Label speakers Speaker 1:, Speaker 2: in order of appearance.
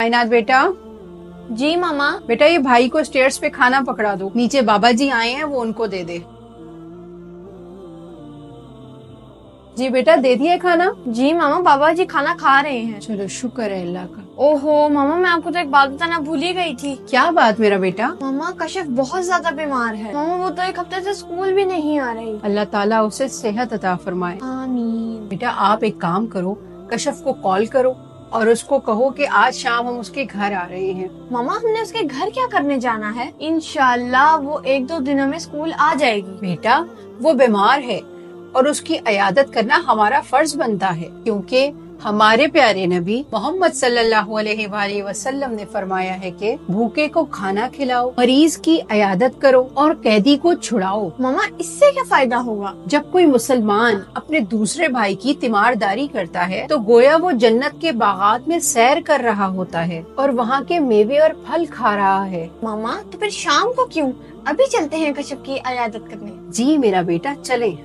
Speaker 1: कायनात बेटा।
Speaker 2: जी मामा।
Speaker 1: बेटा ये भाई को स्टेयर्स पे खाना पकड़ा दो। नीचे बाबा जी आए हैं वो उनको दे दे। जी बेटा दे दिए खाना?
Speaker 2: जी मामा बाबा जी खाना खा रहे हैं।
Speaker 1: चलो शुक्र है अल्लाह का।
Speaker 2: ओहो मामा मैं आपको तो एक बात बताना भूल ही गई थी।
Speaker 1: क्या बात मेरा बेटा?
Speaker 2: मामा कशिफ बहुत ज़्यादा बीमार है। मामा वो तो एक हफ़्ते से स्कूल भी नहीं आ रही।
Speaker 1: अल्लाह ताला उसे सेहत अता फरमाए।
Speaker 2: आमीन।
Speaker 1: बेटा आप एक काम करो कशफ को कॉल करो। और उसको कहो कि आज शाम हम उसके घर आ रहे हैं।
Speaker 2: मामा हमने उसके घर क्या करने जाना है? इनशाला वो एक दो दिनों में स्कूल आ जाएगी।
Speaker 1: बेटा वो बीमार है और उसकी अयादत करना हमारा फ़र्ज़ बनता है क्योंकि हमारे प्यारे नबी मोहम्मद सल्लल्लाहु अलैहि वसल्लम ने फरमाया है कि भूखे को खाना खिलाओ मरीज़ की अयादत करो और कैदी को छुड़ाओ।
Speaker 2: मामा इससे क्या फ़ायदा होगा?
Speaker 1: जब कोई मुसलमान अपने दूसरे भाई की तीमारदारी करता है तो गोया वो जन्नत के बागात में सैर कर रहा होता है और वहाँ के मेवे और फल खा रहा है।
Speaker 2: मामा तो फिर शाम को क्यों? अभी चलते हैं कश्यप की अयादत करने।
Speaker 1: जी मेरा बेटा चले।